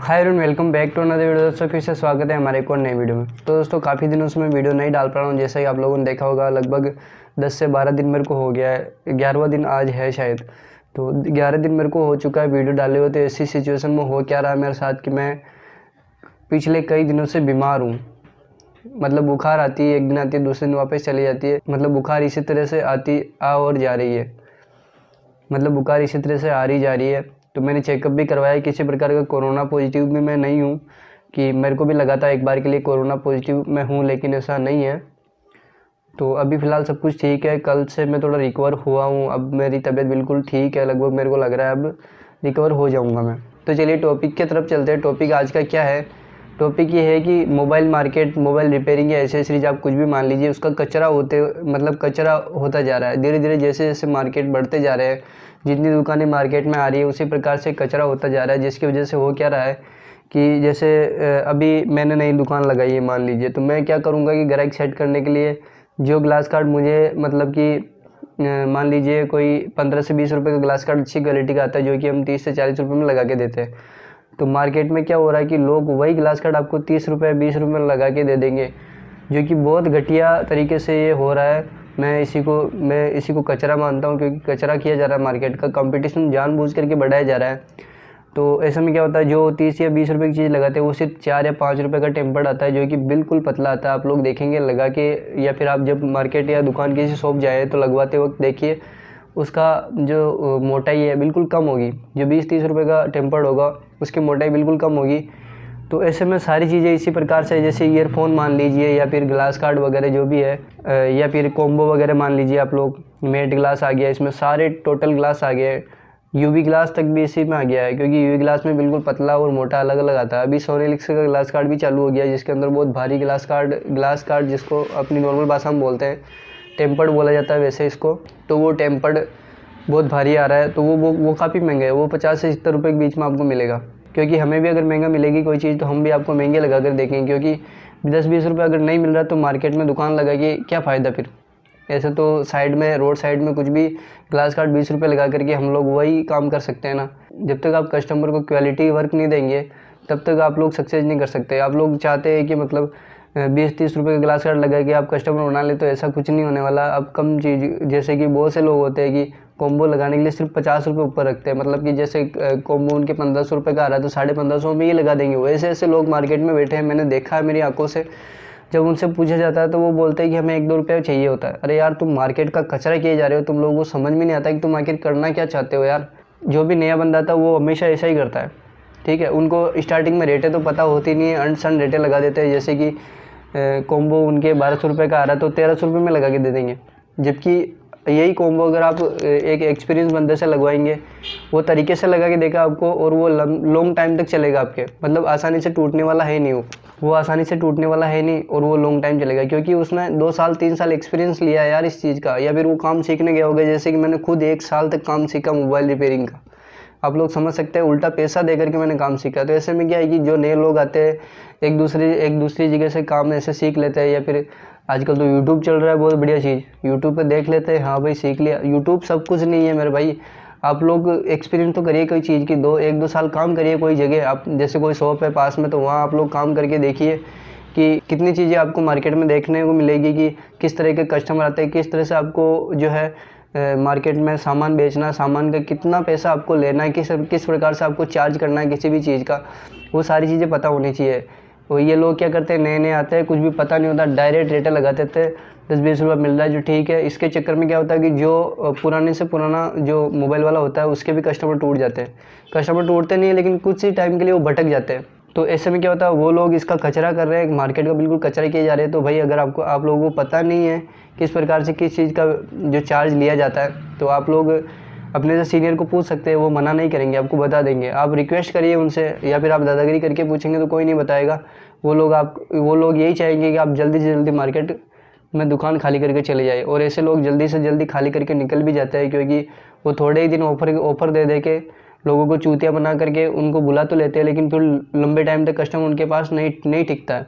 Hi everyone welcome back to another video दोस्तों, फिर से स्वागत है हमारे एक और नए वीडियो में। तो दोस्तों, काफ़ी दिनों से मैं वीडियो नहीं डाल पा रहा हूँ, जैसा कि आप लोगों ने देखा होगा, लगभग 10 से 12 दिन मेरे को हो गया है। ग्यारहवा दिन आज है शायद। तो ग्यारह दिन मेरे को हो चुका है वीडियो डाले हुए तो ऐसी सिचुएशन में हो क्या रहा है मेरे साथ कि मैं पिछले कई दिनों से बीमार हूँ। मतलब बुखार आती है, एक दिन आती है, दूसरे दिन वापस चली जाती है। मतलब बुखार इसी तरह से आती, आ और जा रही है। मतलब बुखार इसी तरह से आ रही, जा रही है। तो मैंने चेकअप भी करवाया किसी प्रकार का कोरोना पॉजिटिव भी मैं नहीं हूँ, कि मेरे को भी लगा था एक बार के लिए कोरोना पॉजिटिव मैं हूँ, लेकिन ऐसा नहीं है। तो अभी फ़िलहाल सब कुछ ठीक है। कल से मैं थोड़ा रिकवर हुआ हूँ। अब मेरी तबीयत बिल्कुल ठीक है। लगभग मेरे को लग रहा है अब रिकवर हो जाऊँगा मैं। तो चलिए टॉपिक की तरफ़ चलते हैं। टॉपिक आज का क्या है? टॉपिक ये है कि मोबाइल मार्केट मोबाइल रिपेयरिंग या एसेसरीज आप कुछ भी मान लीजिए, उसका कचरा होते मतलब कचरा होता जा रहा है। धीरे धीरे जैसे जैसे मार्केट बढ़ते जा रहे हैं, जितनी दुकानें मार्केट में आ रही है, उसी प्रकार से कचरा होता जा रहा है, जिसकी वजह से हो क्या रहा है कि जैसे अभी मैंने नई दुकान लगाई है, मान लीजिए तो मैं क्या करूँगा कि ग्राहक सेट करने के लिए जो ग्लास कार्ड मुझे मतलब कि मान लीजिए कोई पंद्रह से बीस रुपये का ग्लास कार्ड अच्छी क्वालिटी का आता है, जो कि हम तीस से चालीस रुपये में लगा के देते हैं। तो मार्केट में क्या हो रहा है कि लोग वही ग्लास कार्ड आपको तीस रुपये बीस रुपये में लगा के दे देंगे, जो कि बहुत घटिया तरीके से ये हो रहा है। मैं इसी को, मैं इसी को कचरा मानता हूँ, क्योंकि कचरा किया जा रहा है मार्केट का, कंपटीशन जानबूझ करके बढ़ाया जा रहा है। तो ऐसे में क्या होता है, जो तीस या बीस रुपए की चीज़ लगाते हैं, वो सिर्फ़ चार या पाँच रुपये का टेम्पर्ड आता है, जो कि बिल्कुल पतला आता है। आप लोग देखेंगे, लगा के, या फिर आप जब मार्केट या दुकान किसी शॉप जाए तो लगवाते वक्त देखिए उसका जो मोटाई है बिल्कुल कम होगी। जो बीस तीस रुपये का टेम्पर्ड होगा, उसकी मोटाई बिल्कुल कम होगी। तो ऐसे में सारी चीज़ें इसी प्रकार से, जैसे ईयरफोन मान लीजिए या फिर ग्लास कार्ड वगैरह जो भी है या फिर कॉम्बो वगैरह मान लीजिए आप लोग मेट ग्लास आ गया, इसमें सारे टोटल ग्लास आ गए। यूवी ग्लास तक भी इसी में आ गया है, क्योंकि यूवी ग्लास में बिल्कुल पतला और मोटा अलग अलग आता है। अभी सोनेलिक्स का ग्लास कार्ड भी चालू हो गया है, जिसके अंदर बहुत भारी ग्लास कार्ड ग्लास कार्ड जिसको अपनी नॉर्मल भाषा में बोलते हैं। टेम्पर्ड बोला जाता है वैसे इसको। तो वो टेम्पर्ड बहुत भारी आ रहा है तो वो वो वो काफ़ी महँगा है, वो पचास से सत्तर रुपये के बीच में आपको मिलेगा। क्योंकि हमें भी अगर महँगा मिलेगी कोई चीज़ तो हम भी आपको महँगे लगा कर देखेंगे, क्योंकि दस बीस रुपये अगर नहीं मिल रहा तो मार्केट में दुकान लगा के क्या फ़ायदा फिर? ऐसे तो साइड में, रोड साइड में कुछ भी ग्लास कार्ड बीस रुपये लगा करके हम लोग वही काम कर सकते हैं ना। जब तक आप कस्टमर को क्वालिटी वर्क नहीं देंगे, तब तक आप लोग सक्सेस नहीं कर सकते। आप लोग चाहते हैं कि मतलब बीस तीस रुपये का ग्लास कार्ड लगा के आप कस्टमर बना ले तो ऐसा कुछ नहीं होने वाला। अब कम चीज़, जैसे कि बहुत से लोग होते हैं कि कॉम्बो लगाने के लिए सिर्फ़ पचास रुपये ऊपर रखते हैं। मतलब कि जैसे कॉम्बो उनके पंद्रह सौ रुपये का आ रहा है तो साढ़े पंद्रह सौ में ही लगा देंगे वैसे ऐसे लोग मार्केट में बैठे हैं। मैंने देखा है मेरी आँखों से। जब उनसे पूछा जाता है तो वो बोलते हैं कि हमें एक दो रुपये चाहिए होता है। अरे यार, तुम मार्केट का कचरा किए जा रहे हो। तुम लोगों को समझ में नहीं आता कि तुम आखिर करना क्या चाहते हो यार। जो भी नया बंदा था, वो हमेशा ऐसा ही करता है। ठीक है, उनको स्टार्टिंग में रेटें तो पता होती नहीं है। अंड सन रेटें लगा देते हैं। जैसे कि कॉम्बो उनके बारह सौ रुपये का आ रहा है तो तेरह सौ रुपये में लगा के दे देंगे। जबकि यही कॉम्बो अगर आप एक एक्सपीरियंस बंदे से लगवाएँगे, वो तरीके से लगा के देगा आपको और वो लॉन्ग टाइम तक चलेगा आपके। मतलब आसानी से टूटने वाला है नहीं वो। वो आसानी से टूटने वाला है नहीं और वो लॉन्ग टाइम चलेगा, क्योंकि उसने दो साल, तीन साल एक्सपीरियंस लिया है यार इस चीज़ का। या फिर वो काम सीखने गया होगा, जैसे कि मैंने खुद एक साल तक काम सीखा मोबाइल रिपेयरिंग का। आप लोग समझ सकते हैं, उल्टा पैसा दे करके मैंने काम सीखा। तो ऐसे में क्या है कि जो नए लोग आते हैं, एक दूसरे, एक दूसरी जगह से काम ऐसे सीख लेते हैं या फिर आजकल तो यूट्यूब चल रहा है, बहुत बढ़िया चीज़। यूट्यूब पर देख लेते हैं हाँ भाई, सीख लिया। यूट्यूब सब कुछ नहीं है मेरे भाई। आप लोग एक्सपीरियंस तो करिए कोई चीज़ की, दो, एक, दो साल काम करिए कोई जगह। आप, जैसे कोई शॉप है पास में तो वहाँ आप लोग काम करके देखिए कि कितनी चीज़ें आपको मार्केट में देखने को मिलेगी कि किस तरह के कस्टमर आते हैं, किस तरह से आपको जो है मार्केट में सामान बेचना, सामान का कितना पैसा आपको लेना है, किस किस प्रकार से आपको चार्ज करना है किसी भी चीज़ का, वो सारी चीज़ें पता होनी चाहिए। तो ये लोग क्या करते हैं नए नए आते हैं, कुछ भी पता नहीं होता डायरेक्ट रेटें लगा देते दस बीस रुपये मिल रहा है जो ठीक है। इसके चक्कर में क्या होता है कि जो पुराने से पुराना जो मोबाइल वाला होता है, उसके भी कस्टमर टूट जाते हैं। कस्टमर टूटते नहीं है, लेकिन कुछ ही टाइम के लिए वो भटक जाते हैं। तो ऐसे में क्या होता है, वो लोग इसका कचरा कर रहे हैं, मार्केट का बिल्कुल कचरा किए जा रहे हैं। तो भाई, अगर आपको, आप लोगों को पता नहीं है किस प्रकार से किस चीज़ का जो चार्ज लिया जाता है तो आप लोग अपने से सीनियर को पूछ सकते हैं, वो मना नहीं करेंगे, आपको बता देंगे। आप रिक्वेस्ट करिए उनसे, या फिर आप दादागिरी करके पूछेंगे तो कोई नहीं बताएगा। वो लोग आप, वो लोग यही चाहेंगे कि आप जल्दी से जल्दी मार्केट में दुकान खाली करके चले जाए। और ऐसे लोग जल्दी से जल्दी खाली करके निकल भी जाते हैं, क्योंकि वो थोड़े ही दिन ऑफ़र ऑफ़र दे दे के लोगों को चूतिया बना करके उनको बुला तो लेते हैं, लेकिन फिर लंबे टाइम तक कस्टमर उनके पास नहीं नहीं टिकता है।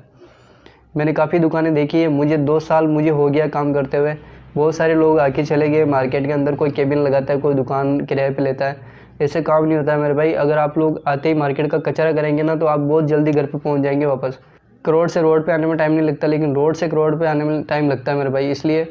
मैंने काफ़ी दुकानें देखी है, मुझे दो साल मुझे हो गया काम करते हुए। बहुत सारे लोग आके चले गए मार्केट के अंदर कोई केबिन लगाता है, कोई दुकान किराए पे लेता है। ऐसे काम नहीं होता है मेरे भाई। अगर आप लोग आते ही मार्केट का कचरा करेंगे ना तो आप बहुत जल्दी घर पर पहुँच जाएँगे वापस। करोड़ से रोड पे आने में टाइम नहीं लगता, लेकिन रोड से करोड़ पे आने में टाइम लगता है मेरे भाई। इसलिए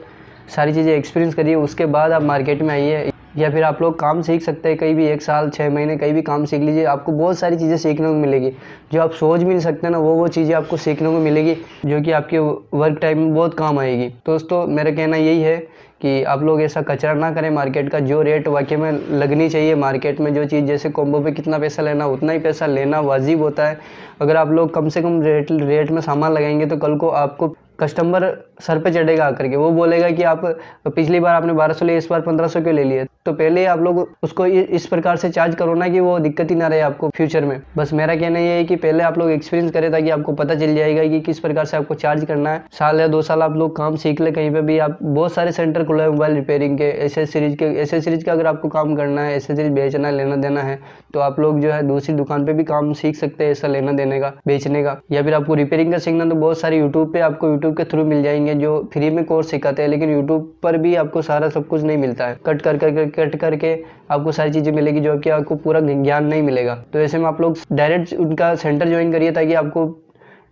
सारी चीज़ें एक्सपीरियंस करिए, उसके बाद आप मार्केट में आइए। या फिर आप लोग काम सीख सकते हैं, कहीं भी एक साल छः महीने कहीं भी काम सीख लीजिए, आपको बहुत सारी चीज़ें सीखने को मिलेगी। जो आप सोच भी नहीं सकते ना, वो वो चीज़ें आपको सीखने को मिलेगी, जो कि आपके वर्क टाइम में बहुत काम आएगी। दोस्तों, मेरा कहना यही है कि आप लोग ऐसा कचरा ना करें मार्केट का, जो रेट वाकई में लगनी चाहिए मार्केट में, जो चीज़ जैसे कॉम्बो पे कितना पैसा लेना, उतना ही पैसा लेना वाजिब होता है। अगर आप लोग कम से कम रेट रेट में सामान लगाएँगे तो कल को आपको कस्टमर सर पे चढ़ेगा आकर के। वो बोलेगा कि आप पिछली बार आपने बारह सौ लिए, इस बार पंद्रह सौ क्यों ले लिए? तो पहले आप लोग उसको इस प्रकार से चार्ज करो ना कि वो दिक्कत ही ना रहे आपको फ्यूचर में। बस मेरा कहना ये है कि पहले आप लोग एक्सपीरियंस करें ताकि आपको पता चल जाएगा कि किस प्रकार से आपको चार्ज करना है। साल या दो साल आप लोग काम सीख ले, कहीं पर भी आप, बहुत सारे सेंटर खुले हैं मोबाइल रिपेयरिंग के, ऐसे सीरीज़ के, ऐसे सीरीज़ का अगर आपको काम करना है, ऐसे सीरीज़ बेचना लेना देना है तो आप लोग जो है दूसरी दुकान पर भी काम सीख सकते हैं ऐसा लेना देने का, बेचने का। या फिर आपको रिपेयरिंग का सीखना तो बहुत सारे यूट्यूब पे आपको यूट्यूब के थ्रू मिल जाएँगे जो फ्री में कोर्स सिखाते हैं, लेकिन यूट्यूब पर भी आपको सारा सब कुछ नहीं मिलता है। कट कर कर कट करके आपको सारी चीज़ें मिलेगी जो कि आपको पूरा ज्ञान नहीं मिलेगा। तो ऐसे में आप लोग डायरेक्ट उनका सेंटर ज्वाइन करिए ताकि आपको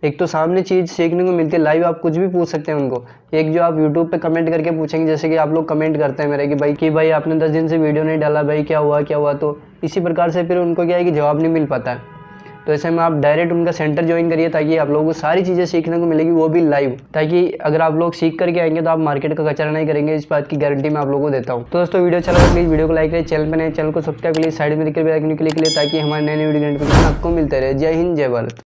एक तो सामने चीज़ सीखने को मिलती है लाइव आप कुछ भी पूछ सकते हैं उनको। एक जो आप यूट्यूब पे कमेंट करके पूछेंगे, जैसे कि आप लोग कमेंट करते हैं मेरे कि भाई कि भाई आपने दस दिन से वीडियो नहीं डाला, भाई क्या हुआ क्या हुआ? तो इसी प्रकार से फिर उनको क्या है कि जवाब नहीं मिल पाता है। तो ऐसे में आप डायरेक्ट उनका सेंटर ज्वाइन करिए ताकि आप लोगों को सारी चीज़ें सीखने को मिलेगी, वो भी लाइव ताकि अगर आप लोग सीख करके आएँगे तो आप मार्केट का कचरा नहीं करेंगे, इस बात की गारंटी मैं आप लोगों को देता हूँ। तो दोस्तों वीडियो चला प्लीज़ वीडियो को लाइक करें चैनल पर नए चैनल को सब्सक्राइब करिए साइड में दिखे आइकन क्लिक करिए ताकि हमारे नए नए वीडियो नोटिफिकेशन आपको मिलते रहे। जय हिंद, जय भारत।